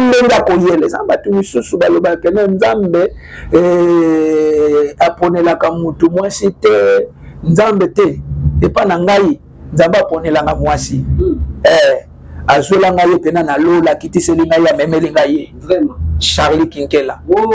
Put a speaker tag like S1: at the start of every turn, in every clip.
S1: ndenge akoyela eza bato misusu balobaka na nzambe eh, aponelaka motu mwasi te nzambe te epa na ngai nzambe aponelanga mwasi
S2: hmm.
S1: eh, azwela ngai ye mpena na lola akitiseli ngai amemeli ngai ye charlie kinkela
S2: oh.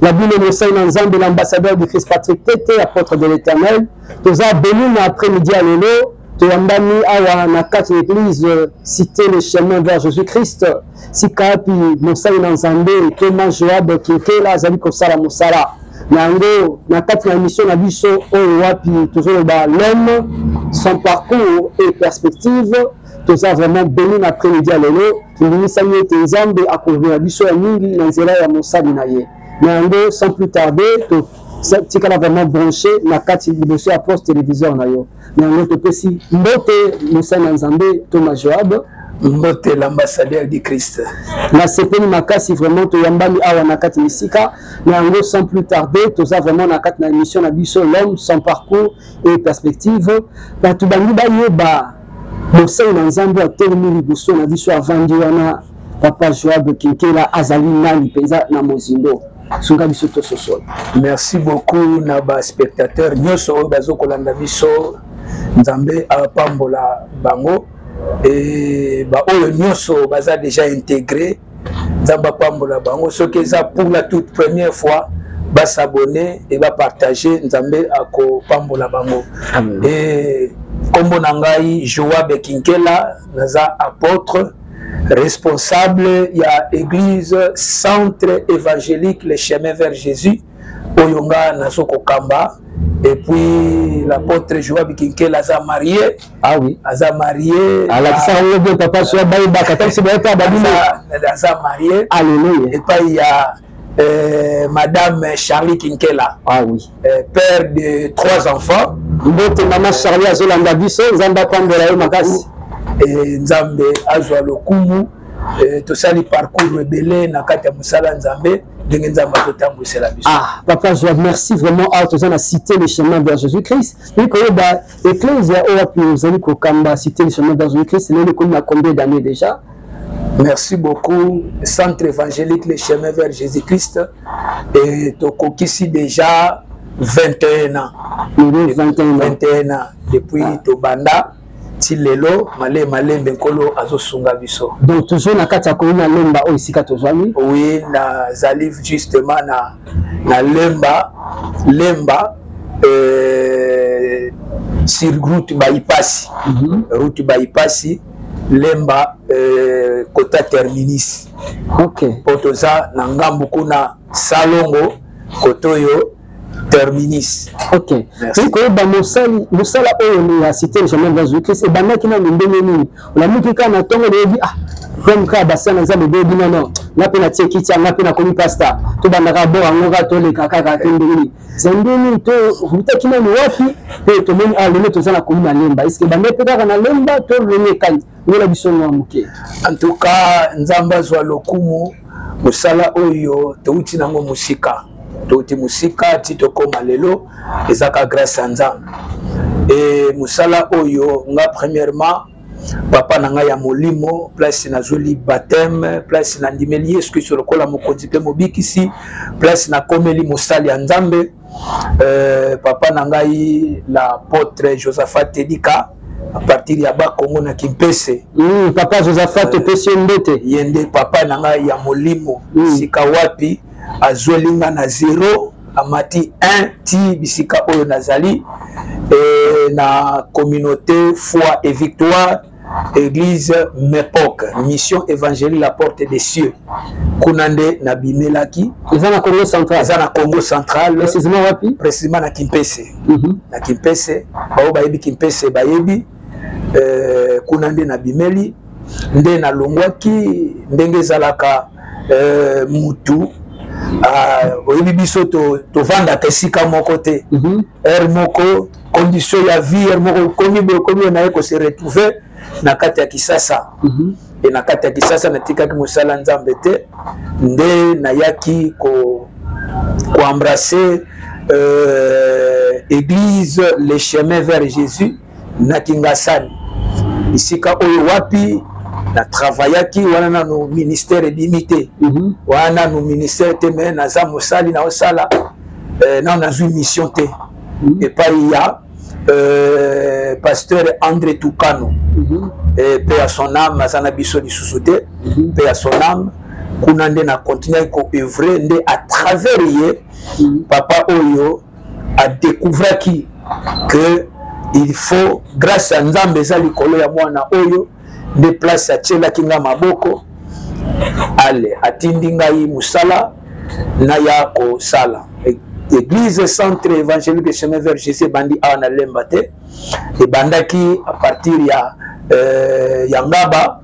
S3: na
S2: bino mosali na nzambe na
S4: ambassadeur du christ patrick tete apôtre de l'éternel toza beni na après midi ya lelo toyambami awa na kati na église euh, cité le chemin vers jésus christ sika api mosali na nzambe toma joab kinkela azali kosala mosala na yango na kati na émission na biso oyo wapi tozoloba l'homme son parcours et perspective toza vraiment beni na après midi ya lelo Endimisami ete Nzambe akovela biso ya mingi na nzela ya mosali na ye. Na yango, sans plus tarder, to tikala vraiment branché na kati liboso ya poste téléviseur na yo na yango topesi mbote mosali na nzambe toma joab
S1: mbote l'ambassadeur du christ
S4: nasepeli makasi vraiment toyambami awa na kati misika na yango sans plus tarder toza vraiment na kati na émission na biso l'homme sans parcours et perspective bato bangi bayeba mosali na nzambe oyo atelemi liboso na biso avandi wana papa joab kinkela azali nani mpenza na mozindo sunga biso tososola
S1: merci beaucoup na baspectateur nyonso oyo bazo kolanda biso nzambe apambola bango e baoyo nyonso baza deja integre nzambe apambola bango soki eza pour la toute première fois basabone e bapartage nzambe akopambola bango e nkombo na ngai joabe kinkela naza apôtre responsable ya église centre évangélique le chemin vers jésus oyo nga nazo kokamba et puis l'apôtre joabe kinkela aza marie
S4: Ah oui.
S1: Aza marié.
S4: Alakisa ah. yango bien papa soya bayebaka kasi bayaka babino.
S1: Aza marié.
S4: Alléluia.
S1: Epai ya euh, madame Charlie Kinkela.
S4: Ah oui.
S1: Euh, père de trois enfants.
S4: Mbote maman Charlie azolanda biso nzambe apambola yo makasi.
S1: Et nzambe azwa lokumu. Euh, tosali parcours ebele na kati ya mosala nzambe ndenge nzambe akotambwisela biso
S4: ah papa joa merci vraiment awa toza na cité le chemin vers jésus christ toyei koyeba Eklezia oyo wapi ozali kokamba Cite du Chemin d'Azur Christ lelo ekomi na combien d'années déjà?
S1: Merci beaucoup Centre évangélique le chemin vers Jésus-Christ et tokokisi déjà 21 ans.
S4: 21 ans
S1: depuis ah. tobanda ti lelo male malembe nkolo azosunga biso
S4: donc toujours na kati ya koyina lomba oyo esika tozwami
S1: oui nazali justement na na lemba lemba euh, sur route baipasi
S4: mm -hmm.
S1: route baipasi lemba euh, kota terminis
S4: okay.
S1: mpo toza na ngambo kuna salongo kote oyo terminis
S4: ok koyeba mosala oyo ya cité germain bazwikis ebandaki nano ndenge nini olamuki kaka na ntongo boyebi ah comme kaka basala na nzambe boyebi nono nga mpe natie kiti yanga mpe nakomi pasta tobandaka bor yango kaka toleka kaka te ndenge nini zambe nini tokutaki nani wapi mpe tomoni awa ah, lelo toza na komi na lemba eske bande mpe kaka na lemba to lolenge kani lola biso mwa moke
S1: en tout cas nzambe azwa lokumu mosala oyo touti nango mosika touti mosika ti tokóma lelo eza ka grâce ya nzambe e mosala oyo nga premièrement papa na ngai ya molimo place nazweli bateme place nandimeli yesu kristo lokola mokonzi mpe mobikisi place nakomeli mosali ya nzambe euh, papa na ngai la potre josaphat edika à partir ya bakongo na kimpese
S4: mm, papa josaphat epesi euh, ye mbete
S1: ye nde papa na ngai ya molimo
S4: mm.
S1: sika wapi azweli nga na zero amati 1 ti bisika oyo nazali e, na communauté foi et victoire eglise mepoc mission évangélie la porte des cieux kuna nde nabimelaki
S4: eza na congo central
S1: eza na congo central
S4: précisément wapi
S1: précisément na kimpese
S4: mm -hmm.
S1: na kimpese baoyo bayebi kimpese bayebi euh, kuna nde nabimeli nde nalongwaki ndenge ezalaka euh, mutu ah, oyebi biso tovandaka to esika moko te
S4: mm
S1: -hmm. heure moko condition ya vie moko okomi boye okomi oyo naye kose retrouve na kati ya kisasa
S4: mm -hmm.
S1: e na kati ya kisasa natikaki mosala nzambe te nde nayaki koembrasse ko euh, église le chemin vers jésus na kingasani bisika oyo wapi na travaillaki wana nanu ministère ebimi te
S4: mm -hmm.
S1: wana nanu ministère te me naza mosali naosala eh, nanu nazwi mission te
S4: mm.
S1: epai ya euh, pasteur andré tukano
S4: mm -hmm.
S1: eh, mpe ya son ame aza na biso lisusu te
S4: mm -hmm.
S1: mpe ya son ame kuna nde na continuaki koevre nde à travers ye
S4: mm.
S1: papa oyo adécouvraki que il faut grâce ya nzambe eza likolo ya mwana oyo nde place atielaki ngai maboko ale atindi ngai mosala naya kosala eglise centre évangélique chemin vers jésus ebandi awa na lemba te ebandaki à partir ya, euh, ya ngaba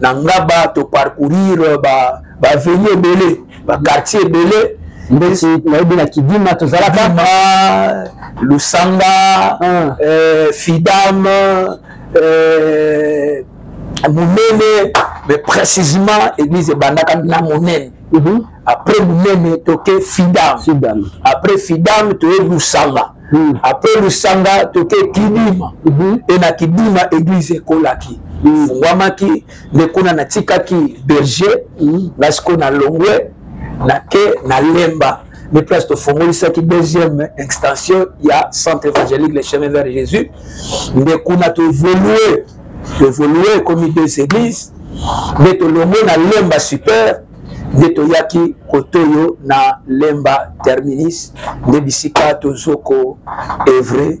S1: na ngaba toparcourir baveni ba ebele bakartier ebele
S4: ndeti nayebi na kidima tozalaka
S1: lusanga
S4: ah.
S1: euh, fidame euh, monene mais précisément église ebandaka na monene
S4: mm -hmm.
S1: après monene toke fidam
S4: fidam
S1: après fidam toye lusanga
S4: mm.
S1: après lusanga toke kidima
S4: mm -hmm.
S1: e na kidima église ekolaki
S4: mm.
S1: fungwamaki nde kuna natikaki berger
S4: mm.
S1: ngasiko na longwe nake na lemba nde place tofongolisaki deuxième extension ya centre évangélique le chemin vers jésus nde kuna toévolue toévolue ekomi deux églises nde tolongo na lemba super nde toyaki kotoyo na lemba terminus nde bisika tozoko evre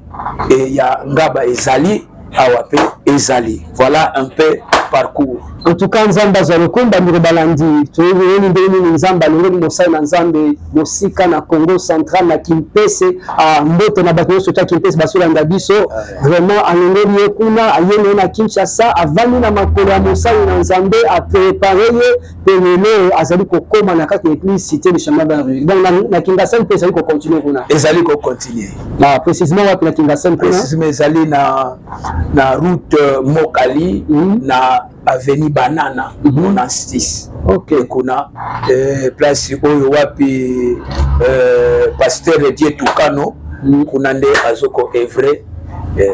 S1: e ya ngaba ezali awa mpe ezali voilà un peu parcours
S4: en tout cas nzambe azwa lokumba ndeko balandi toyebiyeni ndenge nini nzambe alongoli mosali na nzambe mosika na congo central na kimpese ah, mbote na bato nyonso ta kimpese basolanda biso ah, vraiment alongoli ye kuna ayei na ye na kinshasa avandi na makolo ya mosali na nzambe aprepare ye mpe lelo oyo azali kokoma na kati ya eglise cité de chama ba rue donc na kingasani mpe ezali kocontinue kuna
S1: ezali kocontinue
S4: na précisement wapi na kingasani
S1: précisement ezali na na route euh, mokali
S4: mm -hmm.
S1: na avenue banana
S4: mm -hmm.
S1: monastis
S4: okay.
S1: kuna eh, place oyo wapi eh, pasteur die tukano
S4: mm -hmm.
S1: kuna nde azokoevre eh,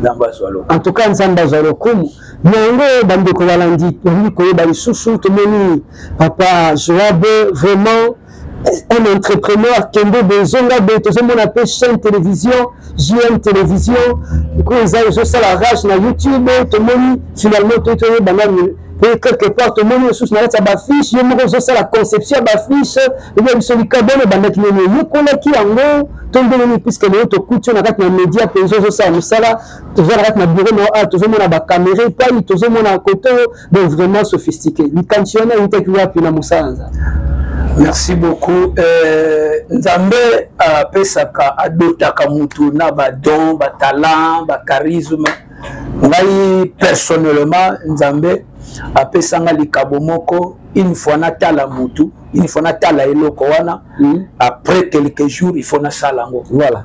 S1: nzambe azwa lokumu
S4: en tout cas nzambe azwa lokumu Na yango bandeko balandi, tolingi koyeba lisusu, tomoni papa Joabe vraiment un entrepreneur kende bozonga boye tozomona mpe chaîne télévision jm télévision oyo eza ezosala rage na youtube tomoni finalement toyi toyeba nani mpe quelque part tomoni lisusu na kati ya bafiche ye moko ozosala conception ya bafiche eza biso likabo oyo ebandaki nini oyekolaki yango to ndenge nini puiske lelo tokuti yo na kati na média mpenza ozosala mosala toza na kati na bureau nao awa tozomona bacamere epai tozomona kote oyo donc vraiment sophistique likanisi wana eutaki wapi na mosala nzala
S1: merci beaucoup euh, nzambe apesaka adotaka motu na badon batalant bacharisme ngai personnellement nzambe apesanga likabo moko une fois natala motu une fois natala eloko wana
S4: mm.
S1: après quelques jours il faut nasala yango
S4: voilà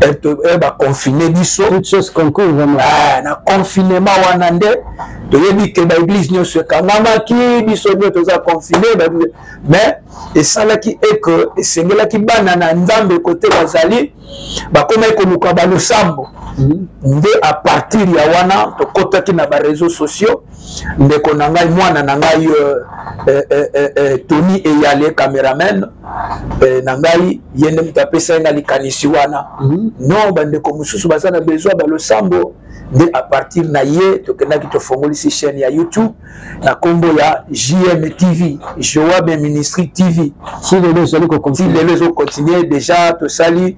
S1: eh, baconfine biso ah, na confinement wana nde toyebi ke baeglise nyonso ekangamaki biso nio toza confine mais esalaki eke esengelaki bana na nzambe kote bazali bakomaki koluka balosambo
S4: mhm.
S1: nde apartir ya wana tokotaki na bareseau sociaux ndeko na ngai mwana na ngai euh, euh, euh, euh, euh, tony eyale cameraman euh, na ngai ye nde moto apesaki nga likanisi wana
S4: mm -hmm.
S1: non bandeko mosusu baza na besoin balosambo nde a partir na ye tokendaki tofongolisi chaîne ya youtube na nkombo ya jm tv joab ministry tv
S4: ti lelo ezali
S1: kokontinue déjà tosali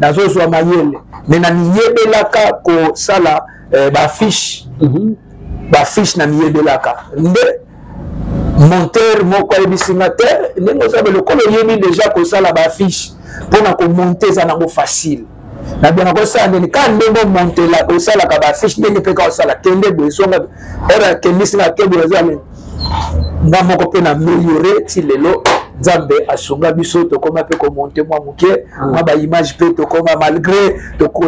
S1: nazozwa mayele me namiyebelaka kosala eh, bafiche
S4: mm
S1: -hmm. bafiche namiyebelaka nde monteur moko ayebisi nga te ndenge oza lokola oyebi deja kosala bafiche mpo na komonte eza nango facile na bino nakosala nini kaka ndenge omontela osalaka bafiche ndenge mpe kaka osala kende boye songa ora kendisi na kebela eza nini nga moko mpe na meliore ti lelo nzambe asunga biso tokoma mpe komonte mwa moke mm. mwa baimage mpe tokoma malgré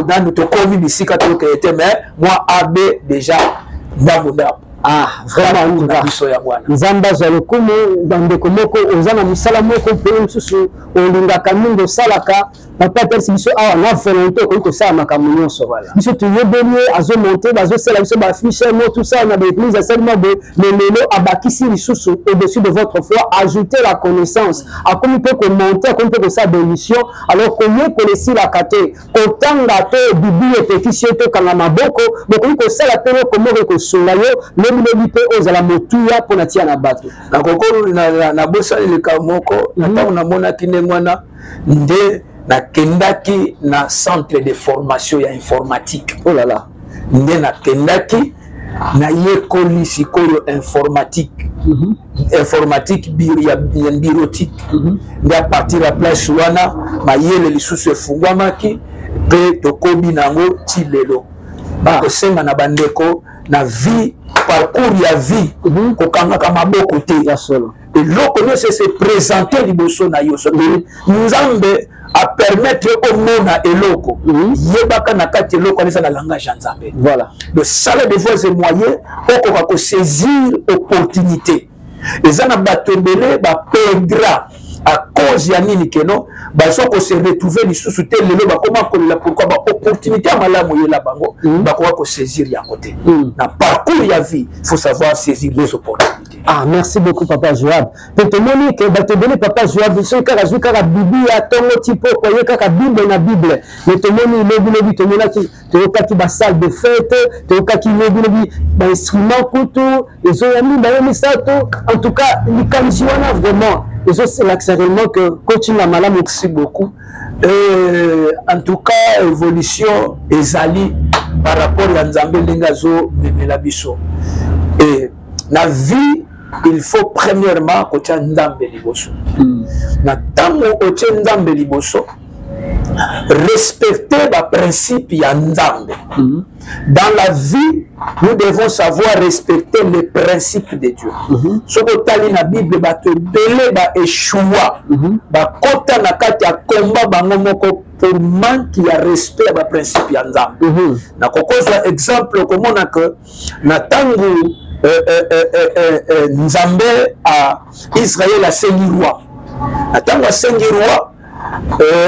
S1: nanu tokomi bisika tokeye te mais mwa ab déjà ndambo ndambo
S4: ah,
S1: biso ya bwana
S4: nzambe azwa lokumu bandeko moko oza na mosala moko mpe mosusu olingaka mingi osalaka papa atalisi biso awa na volonté okoki kosala makambo nyonso biso toyebeli ye azomonte bazosala biso baaffiche mo tout ça na baeglise asali mwa boye mais lelo abakisi lisusu au-dessus de votre foi ajoute la connaissance akomi mpe komonte akomi mpe kosala baémission alors koyekola esilaka te kotanga to biblia epekisi yo tokanga maboko bokoki kosala mpe eloko moko ekosunga yo lobilobi mpe ozala motuya mpo na tia na bato
S1: nakokoli nabosani likambo moko na ntango namonaki ndenge wana nde nakendaki na centre de formation ya informatique
S4: oh là là
S1: nde nakendaki nayekoli sikoyo informatique
S4: mm -hmm.
S1: informatique biro ya bureautique
S4: mm
S1: -hmm. nde apartir ya place wana mayele lisusu efungwamaki mpe tokobi na yango ti lelo ah. kosenga na bandeko na vie parcours ya vie
S4: mm -hmm.
S1: kokangaka maboko te
S4: ya solo
S1: eloko nyonso ese presente liboso na yo soki mhm. nzambe apermettre yo omona eloko
S4: mhm.
S1: yebaka na kati eloko wana eza na langage ya nzambe
S4: voilà
S1: donc sala de voies et moyen okoka kosaisir opportunité eza na bato ebele baperdra à cause ya nini keno bazo ko se retrouver lisusu te lelo bakoma kolela pourquoi ba opportunité ya malamu eyela bango
S4: mm.
S1: bakoka ko saisir yango te
S4: mm.
S1: na parcours ya vie faut savoir saisir les opportunités
S4: Ah, merci beaucoup papa Joab. Totemoni que batebele papa Joab soki kaka azwi kaka Biblia ntongo ti poko ye kaka Bible na Bible. Mais tomoni lobi lobi tomonaki toyokaki ba salle de fête, toyokaki lobi lobi ba instrument kutu ezoya mimba yo misato. En tout cas likanisi wana vraiment ezolakisa réellement que coaching ya malamu.
S1: Merci beaucoup. Euh, en tout cas évolution ezali par rapport ya Nzambe ndenge azomemela biso. Et na vie il faut premièrement kotya nzambe liboso hmm. na ntango otye nzambe liboso respecter baprincipe ya nzambe hmm. dans la vie nous devons savoir respecter les principes de dieu hmm. soki otali na bible bato ebele baechua bakota na kati ya komba bango moko pour manque ya respect ya baprincipe ya nzambe nakokozwa exemple okomona que na ntango eh, eh, eh, nzambe a israele asengi roi na ntango asengi roi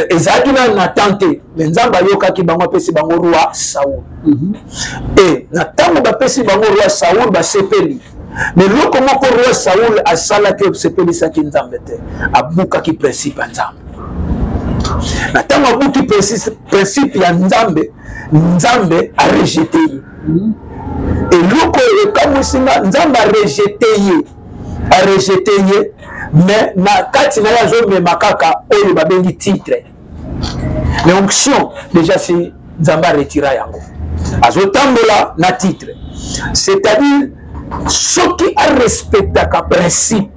S1: ezalaki na natan te me nzambe ayokaki bango apesi bango roi saul mhm. e na ntango bapesi bango roi saul basepeli me eloko moko roi saul asalaki osepelisaki nzambe te abukaki principe ya nzambe na ntango abuki principe ya nzambe nzambe arejete ye mm. eloko oyo ekamwisi nga nzambe arejete ye arejete ye me na kati na ye azomema kaka oyo babengi titre mais onction déjà si nzambe aretira yango azotambola na titre c'est-à-dire soki arespectaka principe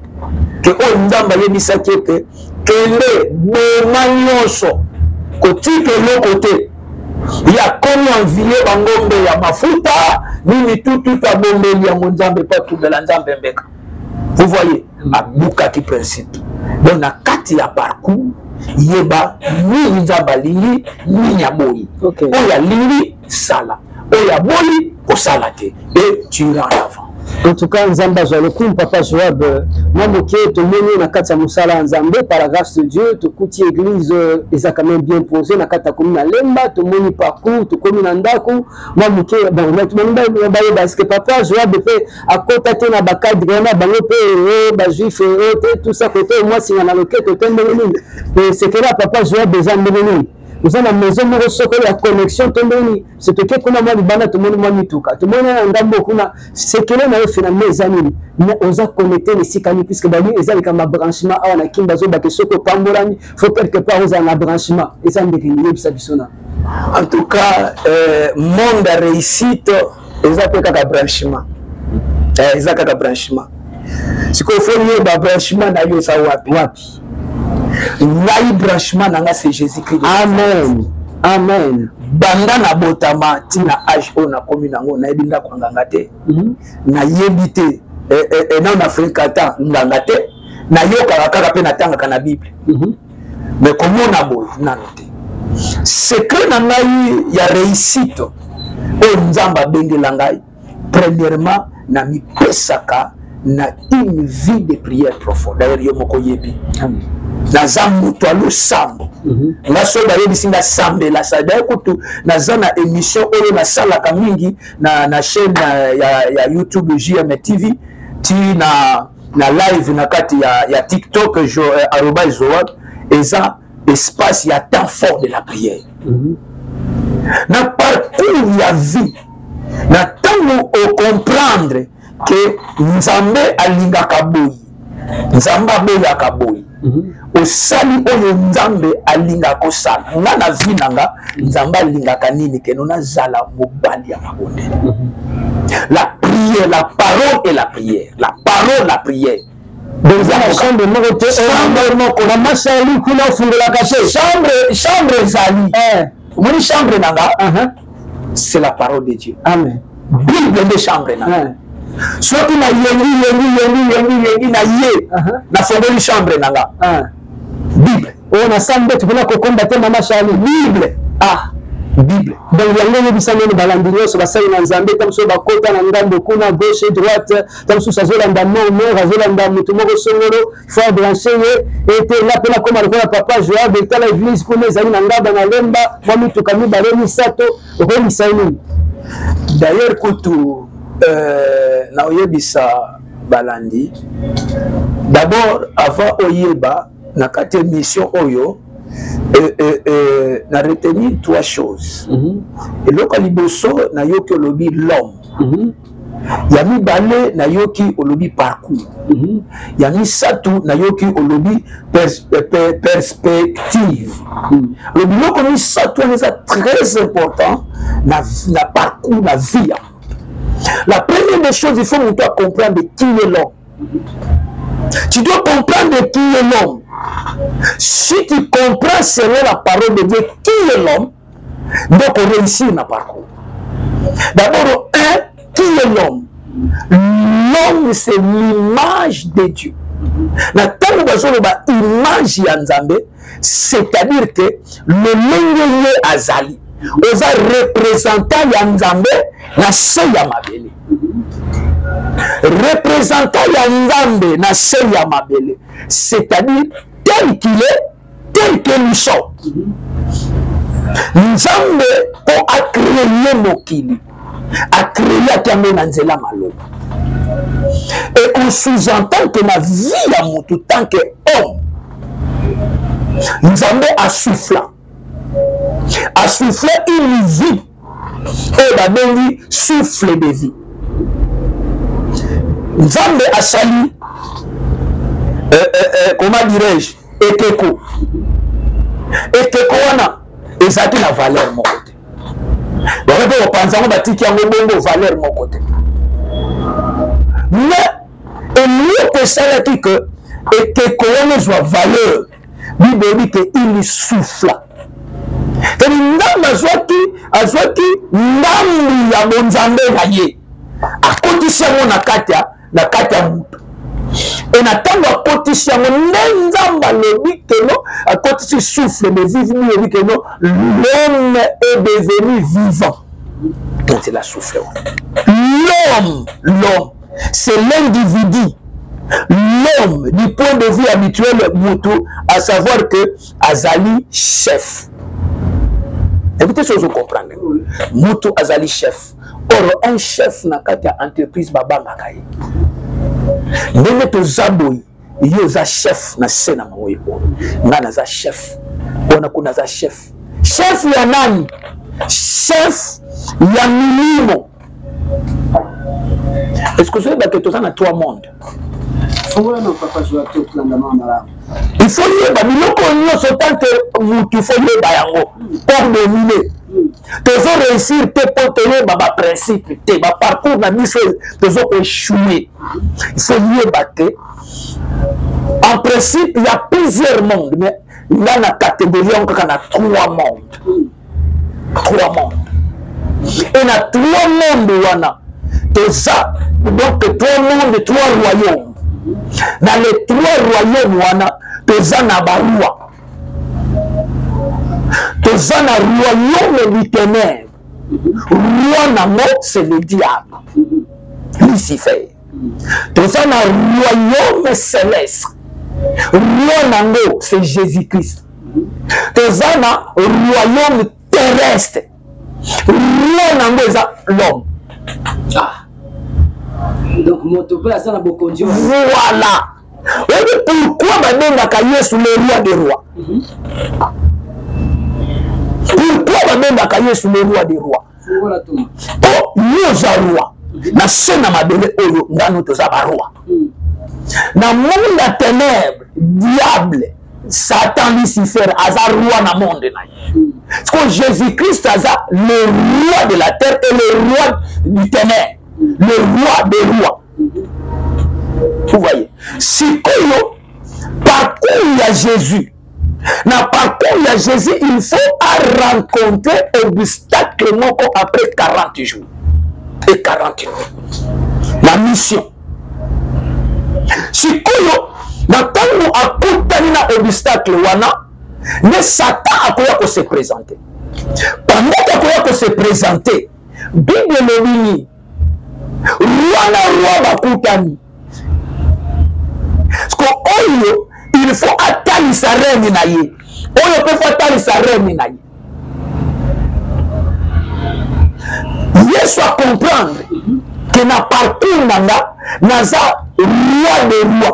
S1: ke oyo nzambe ayebisaki ete kende boma nyonso kotika eloko te ya komi anvile bangombe ya mafuta ni mitutu ta bombeli yango nzambe mpo atumbela nzambe mbeka vous voyez mm. abukaki principe donc na kati ya parcours yeba nini nzambe alingi nini aboyi oyo alingi sala oyo aboli kosala te et tu iras en avant
S4: en tout cas nzambe azwa lokumu papa joab mwa moke tomoni ye na kati ya mosala ya nzambe par la grâce de dieu tokuti église euh, eza quand même bien posé na kati akomi na lemba tomoni parcours tokomi na ndako mwa moke bayeba eske papa joab mpe akota te na bacadre wana bango mpe eh, bajuif eh, te tout ça kote mwasi nga na loketo te ndenge nini eh, sekela papa joab eza ndenge nini oza na maison moko soko ya connexion to ndeni se toke kuna mwa libanda tomoni mwa mituka tomoni na ngambo kuna sekele na yo finalement eza nini mais oza connecte na esika nini puisque bali eza likambo ya branchement awa na kimba azobake soki opambolami faut quelque part ozala na branchement eza ndeke niyebisa biso na
S1: en tout cas euh, monde ya réussite eza mpe kaka branchement eh, eza kaka branchement sikoyo fo yeba branchement na yo eza wapi
S4: wapi
S1: ngai branchement na ngai c'est jésus christ
S4: amen amen
S1: banda nabotama ntina age oyo nakomi nango nayebi ndako ya nganga te mhm. nayebi te eh, eh, eh, nao na fréquenta nganga te nayokaka kaka mpe natangaka na bible mhm. me komona boye nano te secret na ngai ya réussite oyo nzambe abengela ngai premièrement namipesaka na une vie de prière profonde d'ailleurs yo moko oyebi naza moto ya losambo mhm. nga soki bayebisi nga sambela sadaye kutu naza na émission oyo nasalaka mingi na, na chaîne ya, ya, ya youtube jm tv ti na, na live na kati ya, ya tiktok jo, eh, aroba joab eza espace ya temps fort de la prière mhm. na parcours ya vie na ntango ocomprendre ke nzambe alingaka boyi nzambe aboyaka boyi mhm. osali oyo nzambe alingaka kosala nga na vi na nga nzambe alingaka nini keno nazala mobali ya mabondeli mhm. la prière la parole et la prière la parole la prière
S4: chambre moko te chambre moko na masali kuna ofungolaka te
S1: chambre chambre ezali omoni chambre na nga c'est la parole de dieu
S4: amen
S1: bible nde chambre na nga soki na yengi yengi yengi yengi yengi na ye nafongoli chambre na nga bible
S4: oyo na sali nde tokenda kokomba te mama charlie
S1: bible ah bible
S4: donc yango eyebisa nani balandi nyonso basali na nzambe ta mosusu bakota na ngambo kuna gauche et droite ta mosusu azolanda mormor azolanda moto moko songolo fo abranche ye ete nga mpe nakoma lokola papa joab etala eglise kuna ezali na ngaba na lemba mwa mituka mibale misato okoyebisa ye nini
S1: d'ailleurs kutu euh, naoyebisa balandi d'abord avant oyeba na kati émission oyo euh, euh, euh, na retenir trois choses mm -hmm. eloko ya liboso nayoki olobi l'homme mm -hmm. ya mibale nayoki olobi parcours mm -hmm. ya misato nayoki olobi pers euh, per perspective mm -hmm. olobi biloko misato wana eza très important na, na parcours na vie ya moto la première des choses il faut moto acomprendre qui est l'homme Tu dois comprendre qui est l'homme. Si tu comprends selon la parole de Dieu qui est l'homme, donc on réussit na parcours. D'abord, un, qui est l'homme L'homme, c'est l'image de Dieu. na ntango bazoloba image ya nzambe c'est-à-dire que lolenge ye azali oza représentant ya nzambe na se ya mabele représentant ya nzambe na se ya mabele c'est-à-dire tel qu'il est tel que nous sommes nzambe mpo acreye mokili acreyaki yango na nzela maloba et on sous-entend que na vie ya motu tant que homme nzambe asufla asufla une vie oyo babengi souffle de vie nzambe asali eh, eh, eh, comment dirais-je ekeko ekeko wana ezalaki na valeur moko te bako mpe kopanza yango batiki yango bongo valeur moko te mais eloko esalaki ke ekeko wana ezwa valeur bible eyebi ke il souffla tani nzambe azwaki azwaki ndambu ya bonzambe na ye akotisi yango na kati ya na kati ya moto e na ntango akotisi yango nde nzambe alobi keno akotisi souffle de vive mi elobi keno l'homme est devenu vivant donc c'est la souffle l'homme l'homme c'est l'individu l'homme du point de vue habituel mutu à savoir que azali chef ebi te sozo comprendre mutu azali chef or un chef na kati ya entreprise babangaka ye ndenge toza boye yo oza chef na se na bango yeko ngai naza chef wana kuna aza chef chef ya nani chef ya milimo est-ce que ozoyeba ke toza na trois monde il faut yeba biloko nyonso tant que motu fo yeba yango cordomine tozo réussir te mpo toyeba baprincipe te baparcours na biso tozo koechoue ifo yeba te en principe ya plusieurs monde mais nga na catégorie yango kaka na trois monde trois monde e na trois monde wana toza donc trois monde trois royaume na les trois royaume wana toza na baroi toza na royaume du ténèbre roi nango c'est le diable lucifer toza na royaume céleste roi nango c'est jésus christ toza na royaume terrestre loi na yango eza l'homme
S4: ah. donc moto mpe aza na bokonzi
S1: voilà oyebi pourkui babengaka yesu le roi de roi mhm. pourkui babengaka yesu le roi de roi po yo oza roi mhm. na se na mabele oyo ngano toza baroi mhm. na monde ya ténèbre diable satan lucifer aza roi na monde na ye siko jésus christ aza le roi de la terre et le roi du ténèbre le roi des rois vous voyez sikoyo parcours ya jésus na parcours ya jésus il faut arencontrer obstacle moko après 40 jours et 40 nuits na mission sikoyo na ntango akutani na obstacle wana nde satan akoya kose présente pandaki akoya kose présente bible elobi nini roi na roi bakutani siko oyo il faut atalisa rene na ye oyo mpe fo atalisa rene na ye yesu acomprendre ke na parcour na nga naza roi de roi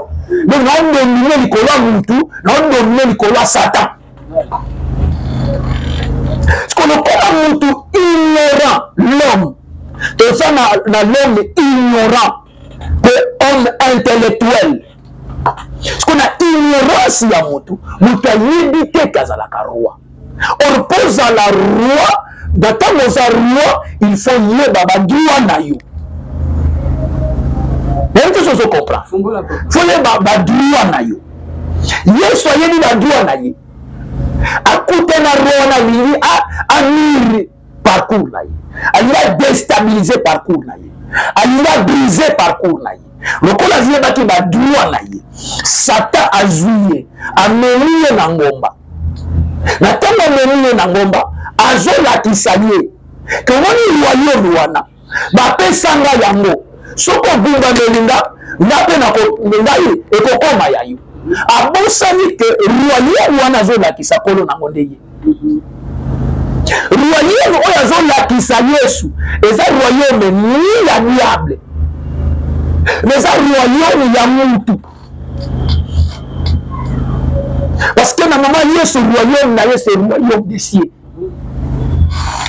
S1: donc naodomine likolo ya mutu naodomine likolo ya satan siko lokola mutu ignorant l'homme toza na, na l'homme ignorant mpe homme intellectuel siko na ignorance ya motu motu ayebi te ke azalaka roi or mpo ozala roi na ntango oza roi il faut yeba badua na yo yango te sozo comprendre fo yeba badua na yo yesu ayebi badua na ye akuta na roi na lingi amiri parcours na ye alingi adestabilize parcours na ye alingi abrise parcours na ye lokola aziyebaki badroit na ye satan azwi ye amemi ye na ngomba na ntango amemi ye na ngomba azolakisa ye tomoni royaume wana bapesa nga yango soki ogumbameli nga nga mpe ngai ekokoma ya yo abosani ke royaume wana azolakisa kolo nango nde ye royaume oyo azolakisa yesu eza royaume ni ya diable mais eza royaume ya mutu parce que na mama yesu royaume na ye se royaume de cieux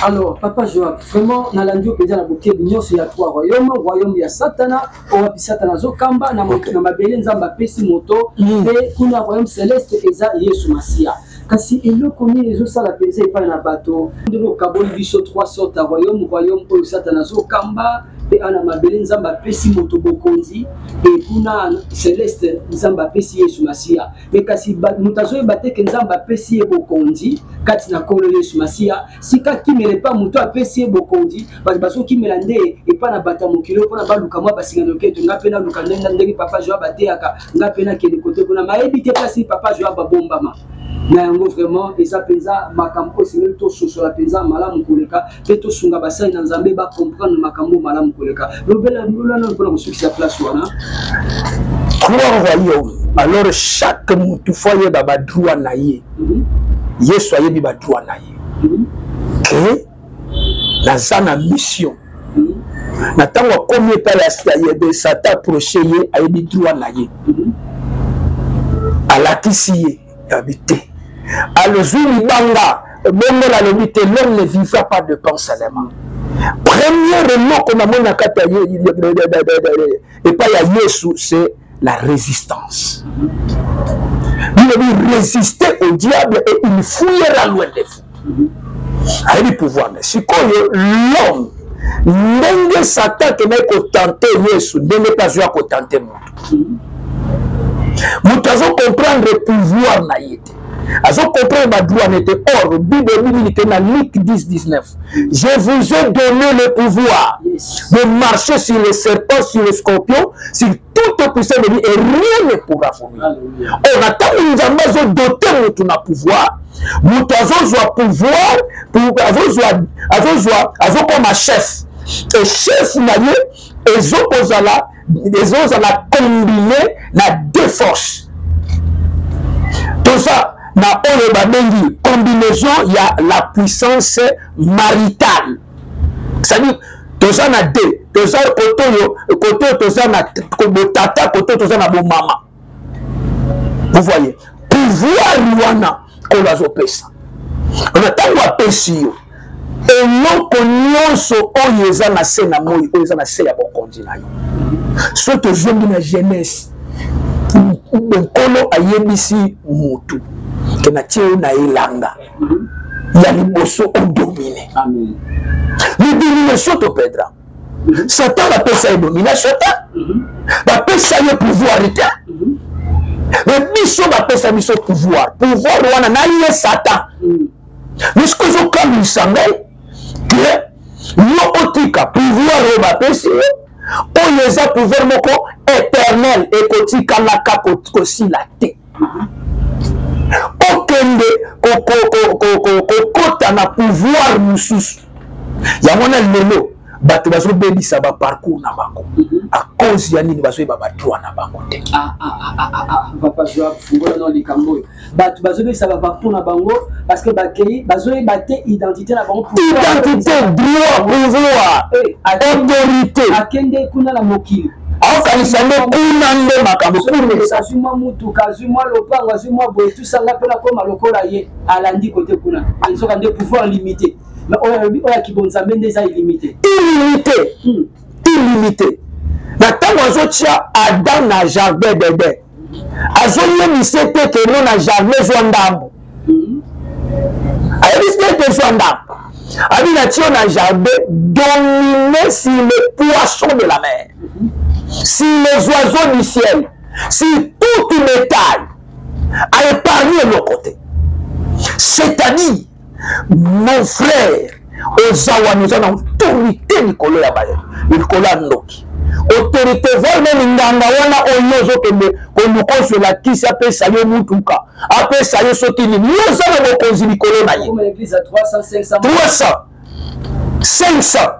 S4: alors papa joab vraiment nalandi yo mpenza na bokebi nyonso ya trois royaume royaume ya satana oyo wapi satana azokamba na mokili na mabele nzambe apesi moto
S1: hmm.
S4: mpe kuna royaume celeste eza yesu masiya kasi eloko nini ezosala mpenza epai na bato ndenge okaboli biso trois sorte ya royaume royaume oyo satana azokamba mpe awa na mabele nzambe apesi moto bokonzi mpe kuna celeste nzambe apesi yesu masiya me kasi moto azoyeba te ke nzambe apesi ye bokonzi kati na nkolo yesu masiya sika akimela epa moto apesi ye bokonzi bato bazokimela nde epa na bato ya mokili oyo mpona baluka mwa basinganokete nga mpe naluka ndenge papa joab ateyaka nga mpe nakende kote kuna mayebi te mpasi papa joab abombama na yango vraiment eza mpenza makambo oyo esengeli tososola mpenza malamu koleka mpe tosunga basali na nzambe bacomprendre makambo malamu koleka lobela lola nano mpona kosukisa place wana
S1: trois royaume alors chaque motu fo ayeba badroit na ye
S4: mhm.
S1: yesu ayebi badroit na ye
S4: mhm.
S1: ke naza na mission
S4: mhm.
S1: na ntango akomi epai ya yebe sata proche ye ayebi droit na ye alakisi ye yabi te alozwi libanga bongo nalobi te l'homme ne vivra pas de pain seulement première eloko namoni na kati epai ya yesu c'est la résistance bilobi résister au diable et il fouillera loin de vous ayebi pouvoir na sikoyo l'homme ndenge satan akendaki kotante yesu ndenge mpe azwi ya kotante moto moto azokomprendre pouvoir na ye te azokomprendre badouane te or bible ebimili te na lik 10 19 je vous ai donné le pouvoir de marcher sur les serpents sur les scorpions sur tout est possible de lui et rien ne pourra voler or atango nzambe azodote motu na pouvoir motu azozwa pouvoir azozwa azokoma chef e chef na ye ezokozala ezozala combine na deux forces toza na oyo babengi combinaison ya la puissance maritale cestadire toza na de toza kote oyo kote oyo toza na botata kote oyo toza na bomama vous voyez pouvoir wana oyo azopesa na ntango apesi yo eloko nyonso oyo eza na se na moi oyo eza na se ya bokonzi na yo soki tozongi na jeunesse nkolo ayebisi motu ke natie yo na elanga ya liboso odomine
S4: le
S1: domination topedra satan bapesa ye domination te bapesa ye pouvoir te me biso bapesa biso pouvoir pouvoir wana na ye satan
S4: me
S1: soki ozokamwisa ngai ke yo otika pouvoir oyo bapesi yo oyo eza pouvoir moko éternel ekotikalaka kosila te okende kokota na pouvoir mosusu yango wana lelo bato bazobebisa baparcours na bango a cause ya nini bazoyeba badroit na bango te
S4: ah, ah, ah, likambo oyo bato bazobebisa baparcours na bango parce que bakei bazoyeba te identité na bango
S1: identité droit pouvoir
S4: eh,
S1: autorité
S4: akende kuna na mokili
S1: aokanisa nde kuna nde makambo
S4: kunazwi mwa motuka azwi mwa lopango azwi mwa boye tusanga mpe nakoma lokola ye alandi kote kuna nzoka nde pouvoir limité me oyo alobi oyo ya kibonzambe nde eza illimité
S1: illimité
S4: hmm.
S1: illimité na ntango azotya adam na jardin dede azoyebisa ete keno na jardin ezwa ndambo ayebisi te ete ezwa ndambo abi na tio na jardin domine sur le poisson de la mer sur les oiseaux du ciel sur toute bétail aépargne eloko te c'est-à-dire mon frère oza wana oza na autorité likolo ya bayo likolo ya ndoki autorité voi meme nganga wana oyo ozokende koluka ozwela kisi apesa yo motuka apesa yo soki nini yo oza na bokonzi likolo na ye
S4: 300 500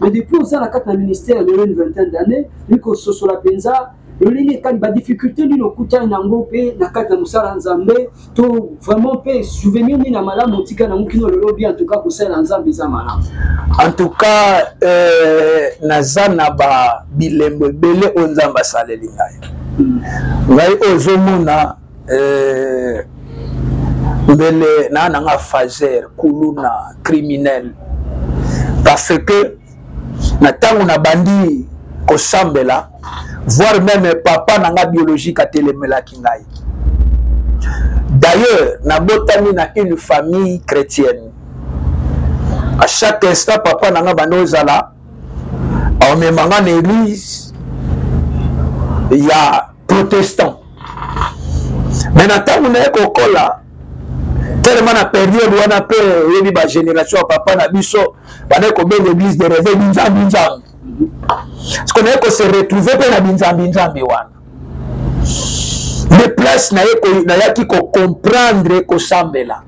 S1: mais
S4: depuis oza na kati na ministère lelo une vingtaine d'année olingi kososola mpenza lolenge kani badifficulté nini okutani na yango mpe na kati na mosala ya nzambe to vraiment mpe souvenir nini ya malamu otika na yango kino lelo bi antuka kosala na nzambe eza malamu
S1: antuka euh, naza na ba bilembo ebele oyo nzambe asaleli ngai hmm. ngai oyo ozomona euh, mbele naa na nga fazer kuluna criminel parce que na ntango nabandi kosambela voire meme papa na nga biologique atelemelaki ngai d'ailleurs nabotami na une famille chrétienne à chaque instant papa na nga banda ozala omema nga na église ya protestant me na ntango na ye kokola telema na periode wana mpe oyebi bagénération ya papa na biso bandaki kobenga église de reve binzambi nzambi siko naye kose retrouve mpe na binzambi nzambi wana nde place nayaki kocomprendre kosambela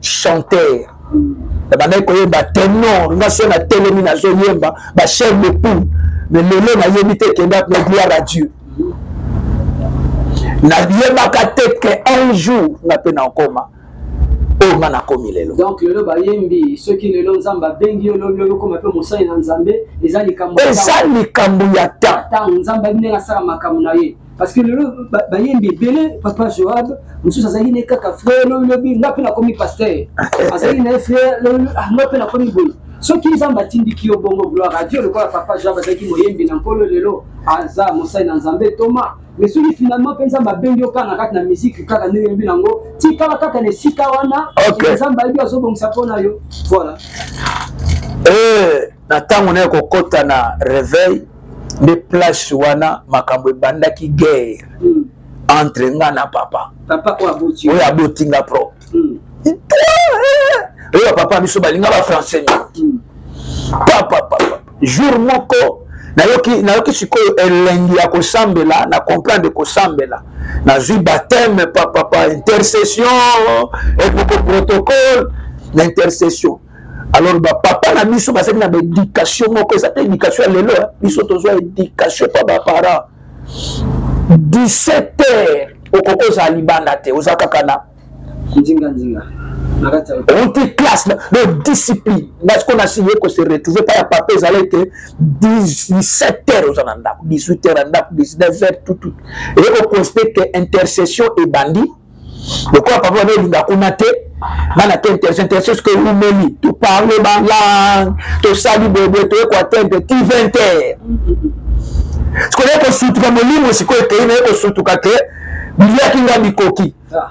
S1: chanteur nabandaki koyemba tenor nga so natelemi nazoyemba bachef de poule mais lelo nayebi te kenda na gloire à dieu nayebaka te ke un jour nga mpe nakoma oyo nga nakomi lelo
S4: donc lelo bayembi soki lelo nzambe abengi yo lobi oyokoma mpe mosali na nzambe eza likambo
S1: eza likambo ya temps
S4: nzambe abi ndenge asala makambo na ye parce que lelo bayembi ebele papa joab mosusu azalaki ne kaka frère lobi lobi nga mpe nakomi pasteur azalaki na ye frère lobi ah, nga mpe nakomi boye soki nzambe atindiki yo bongo gloire a dieu lokola papa joab azalaki moyembi na nkolo lelo aza mosali na nzambe toma mais soki finalement mpe nzambe abengi yo kaka na kati na miziki kaka ndenge yembi nango tikala kaka na esika wana nzambe ayebi azobongisa mpo na yo voilà eh,
S1: na ntango naye kokɔta na reveil nde place wana makambo ebandaki guerre mm. entre nga na papa oyo aboti nga propre mm. oyo bapapa biso balinga bafrançais mingi mm. papa papa jour moko nayoki nayoki sikoyo elengi ya kosambela na comprendre kosambela nazwi bateme papa pa intercession ekoko protocole na intercession alors bapapa na biso bazali na baéducation moko eza te éducation ya lelo biso tozwa éducation pa baparent 17 heures okoki ozala libanda te oza kaka na outi classe no discipline basiko nasiye kose retrouve pa ya papa ezala ete 17 heures oza na ndako 18 heures na ndako 19 heures tutut eye koconsidere ke intercession ebandi lokola papa wana elinga kuna te nga na te interesse interesse soki ewumeli toparle balangue tosali boyeboye toyekwa tempe ti 20 heure sikoyo naye kosutuka molimo sikoyo ekei naye kosutuka te biliaki nga mikoki ah.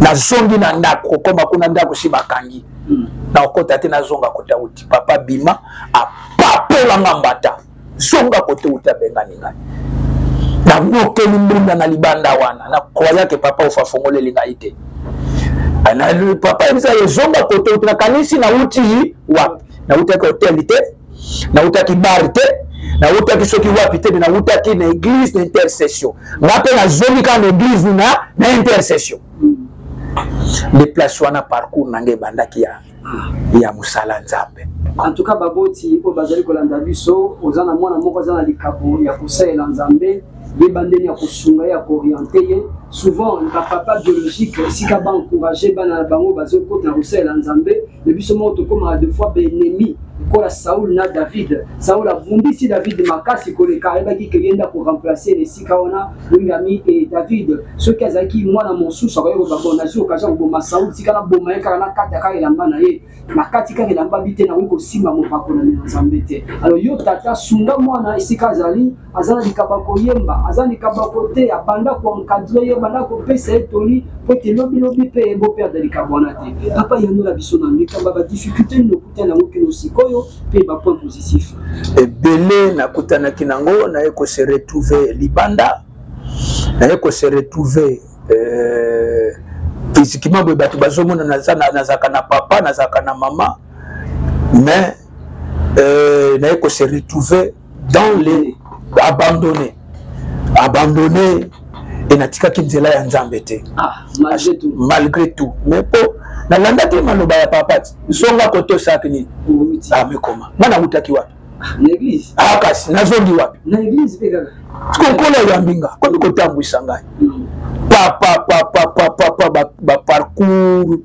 S1: nazongi na ndako kokoma kuna ndako si bakangi hmm. nakokota te nazonga kota uti papa bima apapolanga mbata zonga kote uta bengani ngai nabokeli mbunda na libanda wana na croyake papa ofa afongoleli ngai te papa yebisa ye zonga kote uta nakanisi nauti wapi nautaki hoteli te nautaki bari te nautaki soki wapi te me nautaki na église na intercession nga mpe nazongi kaka na église na na intercession nde place wana parcours na ngai ebandaki ya ya mosala nzambe
S4: en tout cas baboti oyo bazali kolanda biso oza na mwana moko aza na likabo ya kosalela nzambe yeba ndenge ya kosunga ye ya kooriente ye souvent bapapa biologique esika baencourage bana na bango bazokota na kosalela nzambe me biso moko tokomaka de fois baennemi lokola saul na david saul abundisi david makasi koleka ayebaki ke ye nde akoremplace na esika wana Lingami et David, ceux qui azalaki mwana mosusu akoki koloba bon nazwi occasion koboma Saul tika naboma ye kaka nakati ya kaka elamba na ye nakati kaka elamba bi te nakoki kosimba mopakolami na Nzambe te alors yo tata sunga mwana esika azali aza na likambo ya koyemba aza na likambo ya koteya banda koencadre ye banda kopesa ye toli mpo ete lobilobi mpe ye boperde likambo wana te papa yanola biso na likambo ya badifficulté nini okutani yango kino sikoyo mpe ba point positif
S1: ebele nakutanaki nango naye ko se retrouve libanda naye ko se retrouve euh, physiquement boye bato bazomona nazalaka na papa nazalaka na mama mais euh, naye ko se retrouve dans les abandonné abandonné e natikaki nzela ya nzambe te
S4: ah, malgré tout
S1: mais po nalandaki maloba ya papa ti zonga kote osaki nini amekoma ah, nga nawutaki wapi ah, kasi nazongi wapi nkolo ayambi nga komi kotambwisa ngai mm. papapapapapa baparcours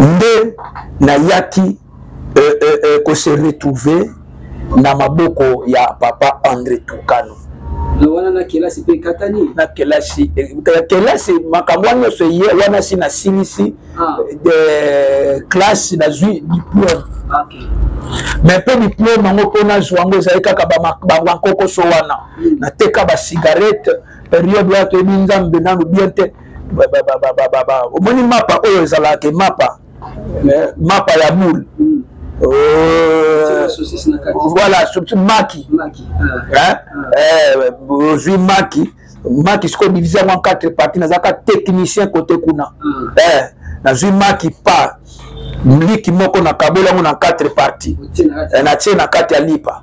S1: nde nayaki euh, euh, euh, ko se retrouver na maboko ya papa André Tukano na
S4: wana na kelasi mpe ekatani
S1: na kelasi eh, kelasi makambo wana nyonso eye wana si nasilisi ah. eh, classe nazwi diplome mais mpe diplome yango mpo nazwa yango ezali kaka bankokoso wana hmm. nateka bacigarette periode wana toyebi nzambe nanu bien te omoni mapa oyo ezalaka mapa eh, mapa ya boule mm. Euh, voilà surtout maki ozwi maki maki sikoyo divise yango en quatre parti nazalaka technicien kote kuna hmm. eh, nazwi maki pa liki moko nakaboli yango na quatre parti natie na kati ya lipa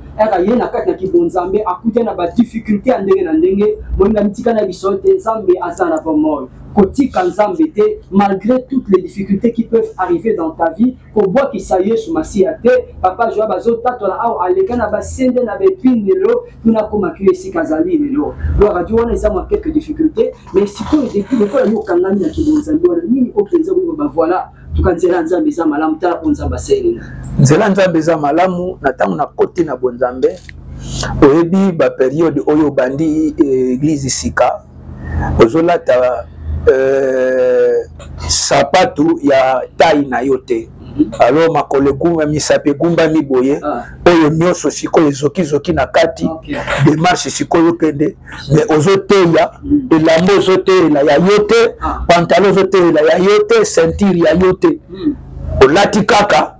S4: aka ye na kati na kibonzambe akute na badifficulte ya ndenge na ndenge molinga amitika na biso te nzambe aza na bomoi kotika nzambe te malgré toutes les difficultés qui peuvent arriver dans ta vie kobwakisa yesu masiya te papa joa bazotatola awa aleka na basende na bepine lelo tuna akomaki yo esika azali lelo loradio wana eza mwa quelques difficultés mais sikoyo depuis lokola yo okangami na kibonzambe wana nini oyo mpenza okoyeba voilà tuka nzela ya nzambe eza malamu tala mpo nzambe asaelela
S1: nzela ya nzambe eza malamu na ntango nakoti na bonzambe oyebi baperiode oyo obandi eh, eglize sika ozolata euh, sapatu ya tai na yo te mhm. alors makolo egumba misapi egumbami boye
S4: ah.
S1: oyo nyonso sikoyo ezokizoki na kati demarche sikoyo mpe nde mais
S4: ozoteya
S1: elamba ozoteyela ya yo te
S4: ah.
S1: pantalo ozoteyela ya yo te ceinture ya yo te
S4: hmm.
S1: olati kaka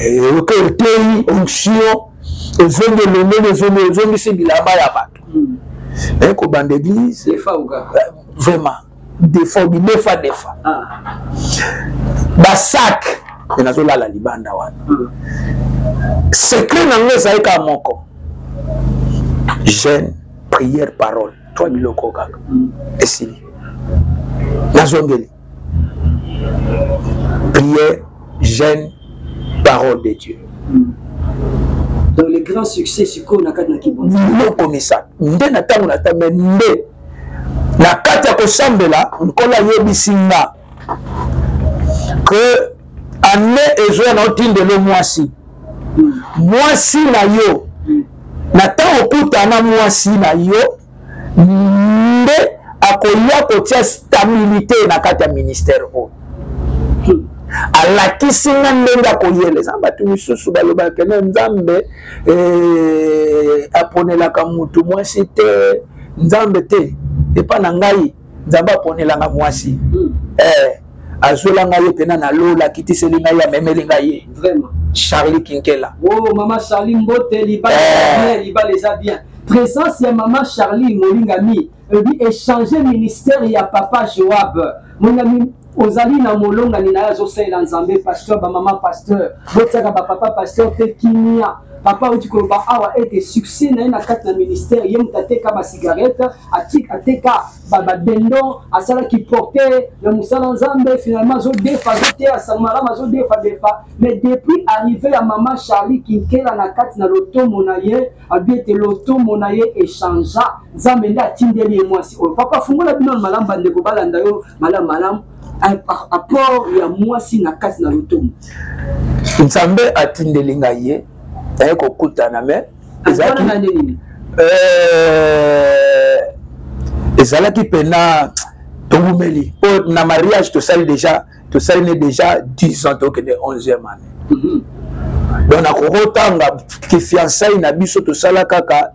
S1: eh, oke oteyi onction ezongi elongeli ezongi ozongisi bilamba ya bato
S4: hmm.
S1: eh, kobanda
S4: eglise
S1: eh, vraiment defo bidefa defa basak me nazolala libanda wana
S4: hmm.
S1: secret na ngai ezali kaka moko jeune prière parole twa biloko kaka
S4: hmm.
S1: esili nazongeli prière jeune parole de dieu
S4: hmm. donc le grand succès sikoyo na kati na kibo
S1: biloko misato nde na ntango na ntango nde na kati ya kosambela nkolo ayebisi nga ke ane ezoya na otindelo mwasi mwasi na yo na ntango okuta na mwasi na yo nde akoya kotia stabilite na kati ya ministère oyo alakisi nga ndenge akoyela eza bato misusu balobaka na nzambe eh, aponelaka motu mwasi te nzambe te epa na ngai nzambe aponelanga mwasi hmm. eh, azwela ngai ye pena na lola akitiseli ngai amemeli ngai ye charlie kinkela
S4: oh, mama charlie mbote libala eh. libala eza bien présence ya mama charlie molingami ebi échange ministère ya papa joab molingami ozali na molongani na ye azosalela nzambe pasteur bamama pasteur botiaka bapapa pasteur te kimia papa auti koloba awa ete succès na ye na kati na ministère ye moto ateka bacigarette ateka babendon asalaki porte na mosala nzambe finalement azodefa azoteya sango malamu azodefa defa mais depuis arrivé ya mama charlie kinkela na kati na lotomo na ye abi ete lotomo na ye echangea nzambe nde atindeli ye mwasi oyo papa afungola bino na malamu bandeko balanda yo malamu malamu apport ya mwasi na kati na lotomo
S1: nzambe atindeli ngai ye naye kokutana me
S4: ezalaki na ndenge nini euh,
S1: ezalaki mpena towumeli mpo na mariage tosali déjà tosali ne déjà 10 ans tokende 11e année mhm. donc nakokotanga kifiansai na biso tosala kaka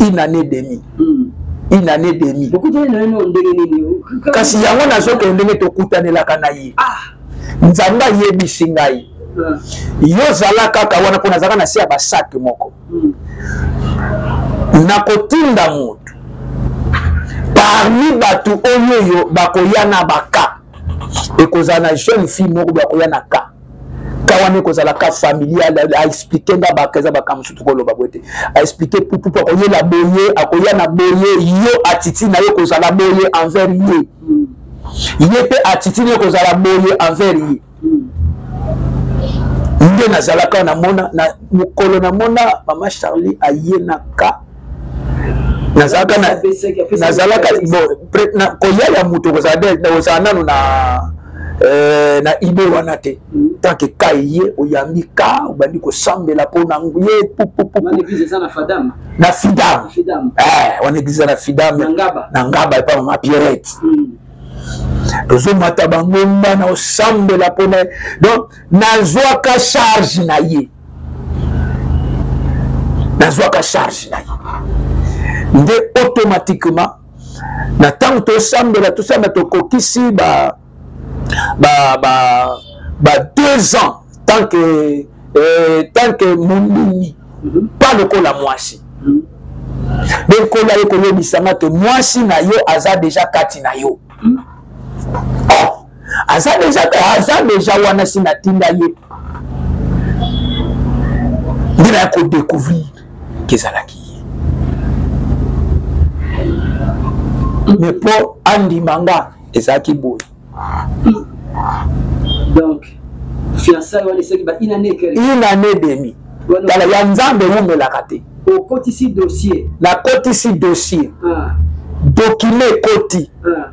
S1: une année demi mhm. une année demi kasi yango nazokende ndenge tokutanelaka na ye ah. nzambe ayebisi ngai ah. yo zala kaka wana mpo nazalaka na se ya basake moko mhm. nakotinda moto parmi bato oyo oyo bakoya na baka ekozala na jeune fille moko boye akoya na ka ka wana ekozala ka familial aexplike nga baka eza baka mosusu tokoloba boye te aexplike pupupu akoyela boye akoya na boye yo atiti na yo ekozala boye envers ye ye mpe atiti na yo ekozala boye envers ye nde nazalaka namona na mokolo namona mama charlie aye na ka nazalaka na nazalaka koya ya moto kozala nano na eh, na ide wana te mm. tant que ka eye oyambi ka obandi kosambela mpo na ye na fidam eh, wana eglise eza na fidam na ngaba epa mama pierrette mm. tozomata bangomba na osambela mpo na donc nazwaka charge na ye nazwaka charge na ye nde automatiquement na ntango tosambela tosambela tokokisi ba ba ba ba deux ans tant que euh, tant que mondimi pas lokola mwasi lokola ye koyebisanga te mwasi na yo aza deja kati na yo oh. aza deja aza deja wana si natinda ye nde naya kodecouvrir kezalaki ye mais mpo andima nga ezalaki boye
S4: donc fiançaille wana esaki ba une année quel
S1: une année demi tala ya nzambe ewumelaka te
S4: okotisi dossier
S1: nakotisi dossier
S4: ah.
S1: document ekoti
S4: ah.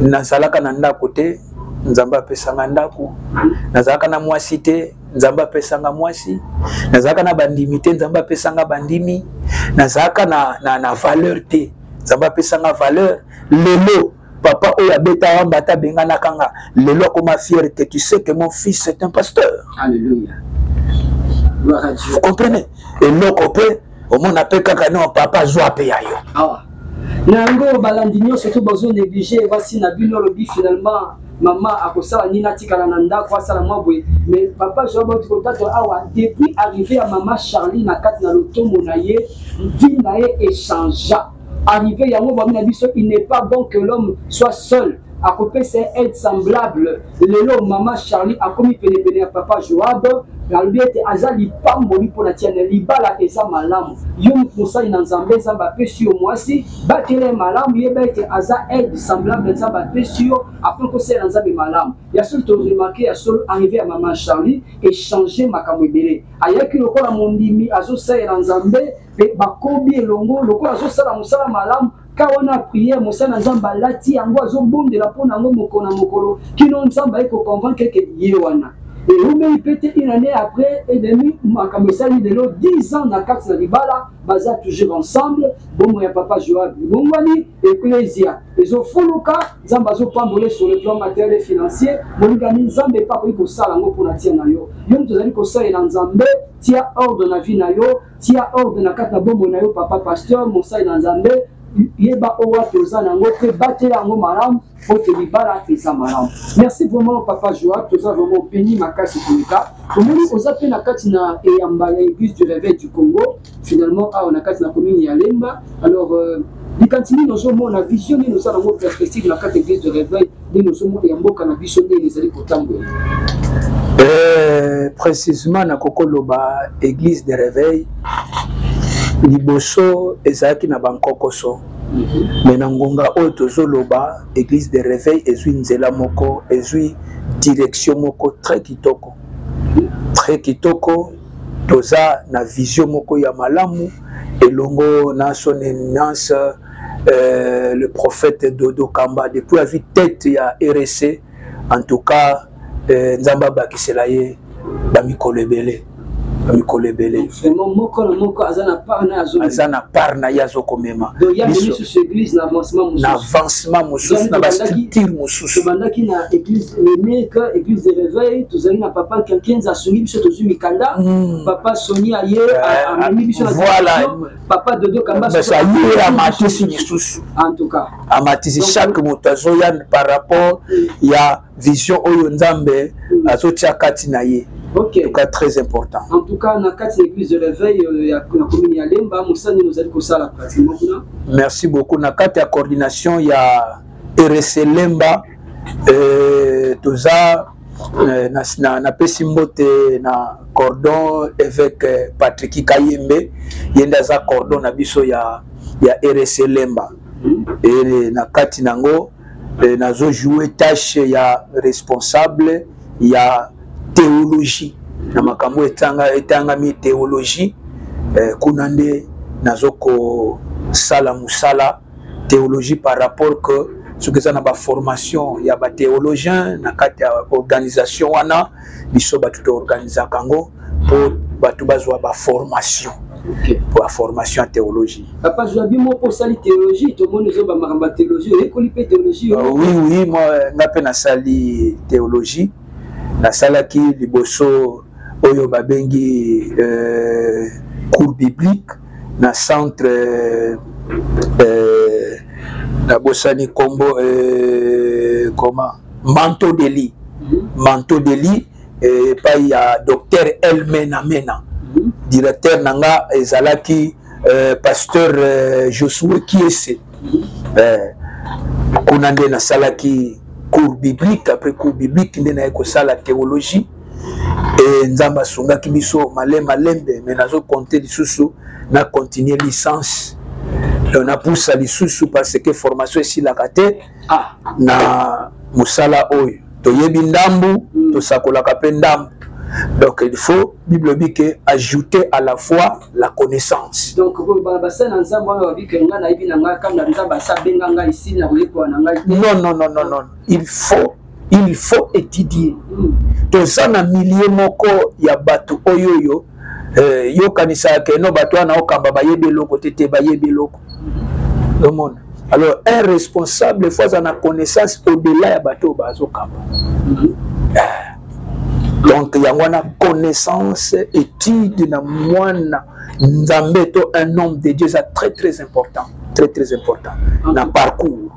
S1: nazalaka na ndako te nzambe apesanga ndako nazalaka na mwasi te nzambe apesanga mwasi nazalaka na bandimi te nzambe apesanga bandimi nazalaka na, na, na valeur te nzambe apesanga valeur lelo papa oyo abeta yamba ata abenganaka nga lelo akoma fierté tu sais que mon fils est un pasteur
S4: Alléluia.
S1: vous comprenez eloko mpe omona mpe kaka no papa zwa mpe ya yo
S4: awa na yango balandi nyonso to bazo néglige basi na bino olobi finalement mama akosala nini atikala na ndako asala mwa boye mais papa joa bauti kotatwa awa depuis arrivé ya mama charlie na kati na lotomo na ye vie na ye echangea arrivé yango bami na biso il n'est pas bon que l'homme soit seul akopesa aide semblable lelo mama charlie akomi penepene ya papa joab nalobi ete aza lipamboli mpo na tiana libala eza malamu yo moto mosali na nzambe nzambe apesi yo mwasi batela ye malamu yeba ete aza aide semblable nzambe apesi yo apres kosala na nzambe malamu ya solo toremarke ya solo arrive ya mama charlie echange makambo ebele ayaki lokola mondimi azosalela nzambe mpe bakobi elongo lokola azosala mosala malamu ka wana ya priere mosali na nzambe alati yango azobondela mpo na yango mokolo na mokolo kino nzambe aye koconvaincre eke ye wana eumeli mpe te une année après et demi makambo esali lelo 10 ans na kati na libala baza toujours ensemble bomo ya papa joab ebongwani eklesia ezofuluka nzambe azopambola sur le plan matériel et financier molingami nzambe epe akoki kosala yango mpo na tia na yo yo moto ozali kosalela nzambe tia ordre na vie na yo tia ordre na kati ya bomoi na yo papa pasteur mosali na nzambe yeba oyo wapi oza na yango mpe batela yango malamu mpo te libala eza malamu merci vraiment papa joa toza vraiment beni makasi koleka omoni oza mpe na kati na eyamba ya église du réveil du congo finalement awa na kati na commune ya lemba alors euh, likanisi nini ozomona vision nini oza nango perspective na kati église de réveil nini ozomona ya mboka na biso ndenge ezali kotambola
S1: eh, précisement nakoki koloba église de réveil liboso ezalaki na bankokoso mhm. me na ngonga oyo tozoloba église de réveil ezwi nzela moko ezwi direction moko très kitoko très kitoko toza na vision moko ya malamu elongo na son éminence euh, le prophète Dodo Kamba depuis avi tête ya RSC en tout cas euh, Nzambe abakisela ye bamikolo ebele bamikolo ebele
S4: aza na part na ye
S1: azokomema
S4: na avancement mosusu
S1: na bastructure mosusu
S4: tobandaki na église lemeka église de réveil tozali na papa kenkenza asungi biso tozwi mikanda
S1: hmm.
S4: papa soni aye amemi biso
S1: voilà
S4: papa dodo
S1: kambasi aye amatisi lisusu amatisi chaque moto azoya par rapport ya vision oyo nzambe
S4: mm.
S1: azotia kati na ye
S4: Okay.
S1: En tout cas, très important.
S4: En tout cas, na kati église de réveil euh, ya na commune ya Lemba, musani nous allons kosala pratiquement kuna.
S1: Merci beaucoup. Na kati ya coordination ya RSC Lemba, euh, toza Eh, na, na, na pesi mbote na cordon évêque patriki kayembe ye nde aza cordon na biso ya, ya rs lemba e, na kati na yango e, nazojoue tâche ya responsable ya théologie na makambo etanga, etangami théologie e, kuna nde nazokosala mosala theologie par rapport que soki eza na baformation ya bathéologien na kati ya organisation wana biso bato toorganisaka yango mpo bato bazwa baformation
S4: okay.
S1: ya formation ya théologie
S4: papa zwa bimo mpo osali théologie tomoni ozoba makambo ya théologie oyekoli mpe théologie
S1: uh, oui oui moi nga mpe nasali théologie nasalaki liboso oyo babengi euh, cours biblique na centre euh, euh, nabosani kombo euh, comment manto deli mhm. manto deli epai euh, ya docteur elmena mena mhm. directeur na nga ezalaki euh, pasteur euh, josue kiese mhm. euh, kuna nde nasalaki cours biblique après cours biblique nde naye kosala théologie e nzambe asungaki biso male malembe me nazo compte lisusu na continue licence donc napusa lisusu parce que formation esilaka te
S4: ah.
S1: na mosala oyo toyebi ndambu
S4: mm.
S1: tosakolaka mpe ndambu Donc il faut, Bible dit que ajouter à la foi la connaissance.
S4: Donc
S1: non non non non non, il faut il faut étudier toza na milieu moko ya bato oyo oyo eh, yokanisaka keno bato wana okamba bayebi eloko te te bayebi eloko omona alors un responsable fo aza na connaissance au-delà ya bato oyo bazokamba eh, donc yango wana connaissance étude na mwana nzambe to un homme de dieu eza très très important très très important na parcours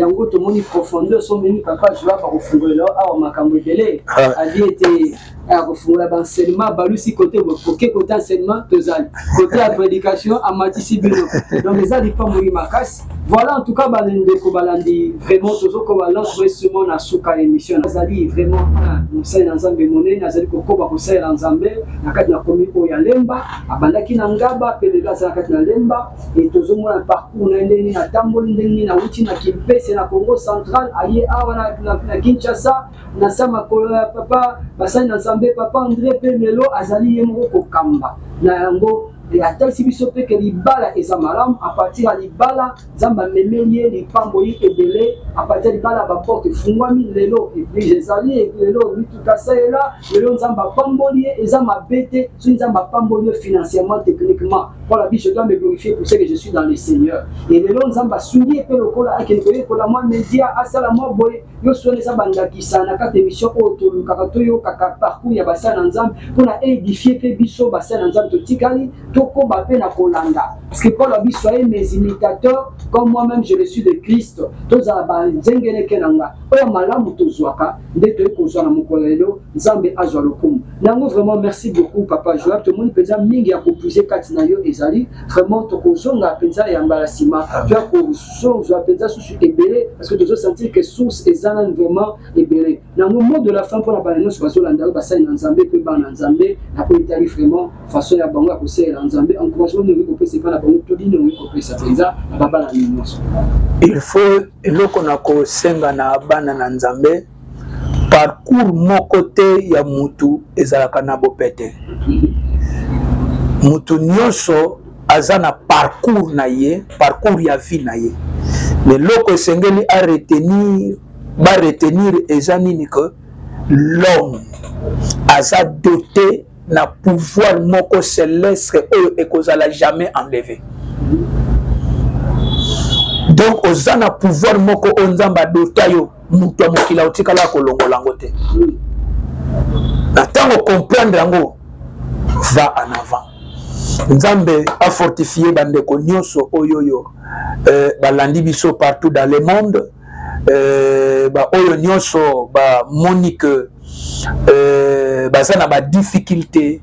S4: yango tomoni profondeur so omemi papa joa bakofungolela awa makambo ebele abi ete akofungola eh, baenseignement abalusi kote bokoke kote enseignement tozali kote ya prédication amatisi bino donc eza lipamboli makasi voilà en tout cas bandeko balandi vraiment tozokoba lentre esimo na suka ya émission nazali vraiment ah, mosali na nzambe monene azali kokoba kosalela nzambe na kati na komi oyo ya lemba abandaki na ngaba mpe lelo azala kati na lemba e tozomona parcours na ye ndenge nini atamboli ndenge nini awuti na kimpese na congo central aye awa na kinshasa na sa makolo ya papa basali na nzambe papa andré mpe lelo azali ye moko kokamba na yango e atalisi biso mpe ke libala eza malamu apartir ya libala nzambe amemeli ye lipamboli ebele apartir ya libala baporte efungwami lelo eglise ezali lelo mituka salela lelo nzambe apamboli ye eza mabe te soki nzambe apamboli ye financièrement techniquement mpo na biso doit me glorifier pour ce que je suis dans le seigneur e lelo nzambe asungi ye mpe lokola akende koyekola mwa media asala mwa boye nyonso wana eza bandakisa na kati émission oyo tolukaka toyokaka parcours ya basali na nzambe mpo na édifie mpe biso basali na nzambe totikali tokoba mpe na kolanda parce que paul abi soye mes imitateurs comme moi même je le suis de christ tozala banzengeleke na nga oyo malamu tozwaka nde toyei kozwa na mokolo lelo nzambe azwa lokumu yango vraiment merci beaucoup papa joab tomoni mpenza mingi ya kopuise kati na yo ezali vraiment tokozonga mpenza ya mbala nsima to ya kozwa mpenza susu ebele parce que tozosentir que source eza nani vraiment ebele nango mot de la fin mpo na bana nyonso bazolanda yo basali na nzambe mpe bana nzambe na oyo etali vraiment façon ya bango ya kosalela nzambe encouragement nini okoki kopesa epai na bango to nini okoki kopesa mpenza na babana nyonso
S1: il faut eloko na kosenga na bana na nzambe parcours moko te ya mutu ezalaka na bopete mutu nyonso aza na parcours na ye parcours ya vie na ye mais loko esengeli a retenir ba retenir eza nini que l'homme aza doté na pouvoir moko céleste oyo ekozala jamais enlevé donc oza na pouvoir moko oyo nzambe adota yo moto ya mokili akotikala ya kolongola yango te na ntango comprendre yango va en avant nzambe afortifie bandeko nyonso oyo oyo eh, balandi biso partout dans le monde eh, baoyo nyonso bamoni ke eh, baza na badifficulté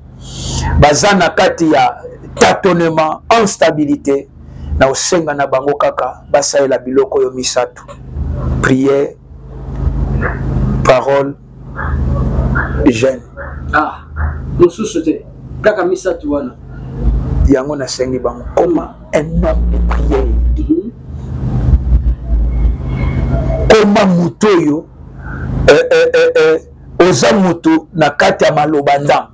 S1: baza na kati ya tatonement instabilité na osenga na bango kaka basalela biloko oyo misato prière parole jeune
S4: ah mosusu te kaka misato wana
S1: yango nasengi bango koma un homme de prière
S4: mhm.
S1: koma moto oyo eh, eh, eh, oza moto na kati ya maloba nzambe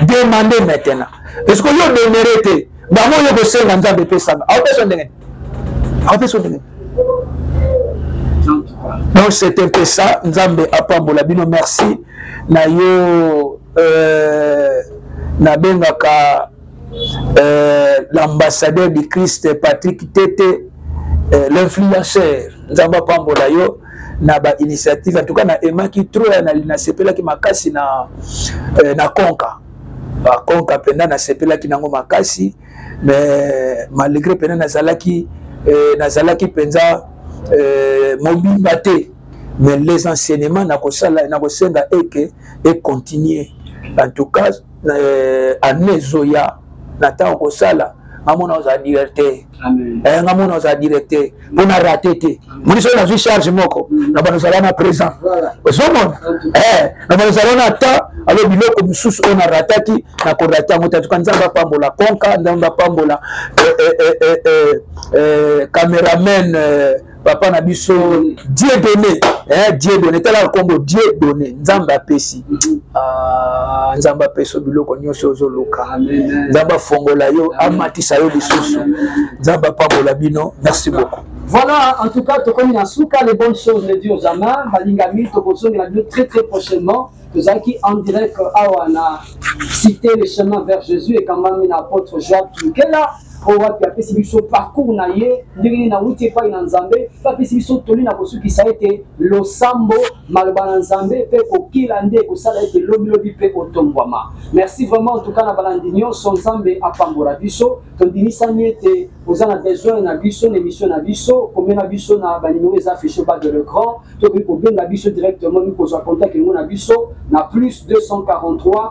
S1: demande maintenant est ce que yo demere te bango yo kosenga nzambe epesanga aopesa ndenge aopesa ndenge donc c'est un peu ça nzambe apambola bino merci na yo euh, nabengaka euh, l'ambassadeur du christ patrick tete euh, l'influenceur nzambe apambola yo na ba initiative en tout cas na aimaki trop na nasepelaki makasi na euh, na konka ba konka penda nasepelaki nango makasi mais malgré penda nazalaki euh, nazalaki penza euh, mobimba te mais les enseignements nakosala nakosenga eke e continuer en tout cas euh, année ezoya na ntango kosala ngamona ozala directe ngamona ozala directe mpo na rate te moni soki nazwi charge moko na bano zala na présent ozomona eh, na bano zala na temps alo biloko mosusu oyo narataki na korate yango tatuka nzambe apambola konka nzambe apambola cameraman eh, eh, papa na biso dieu donné dieu donné tala nkombo dieu donné nzambe apesi Ah, nzambe apesa biloko nyonso ozoluka nzambe afongola yo amatisa yo lisusu nzambe apambola bino merci beaucoup
S4: Voilà, en tout cas, Tokomi Nasuka, les bonnes choses ne durent jamais. Balingami, Tokosomi, la mieux très très prochainement. Nous avons qui en direct, Awana, cité le chemin vers Jésus et quand même l'apôtre Joab Kinkela. mpo wapi apesi biso parcours na ye ndenge nini nauti epai na nzambe mpe apesi biso toli na kosukisa ete losambo maloba na nzambe mpe kokila nde ekosala ete lobilobi mpe otombwama merci vraiment entuka na balandi nyonso nzambe apambola biso tondimisami ete oza na besoin na biso na émission na biso komema biso na banimero eza affiche ba de le grand tokoki kobenga biso directement mikozwa contact yango na biso na plus 243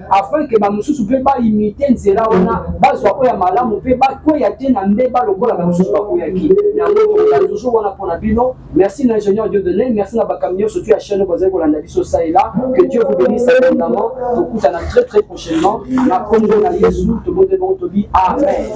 S4: afin ke bamosusu mpe baimite nzela wana bazwa oyo ya malamu mpe bakweya te na mbeba lokola bamosusu bakweyaki yango tokozala toujours wana mpo na bino merci na ingénieur dieu donne merci na bakambi nyonso tu ya chaîne bazali kolanda biso saela que dieu vous bénisse abondamment tokutana très très prochainement na kombo na yesu tobondeli bongo tobi amen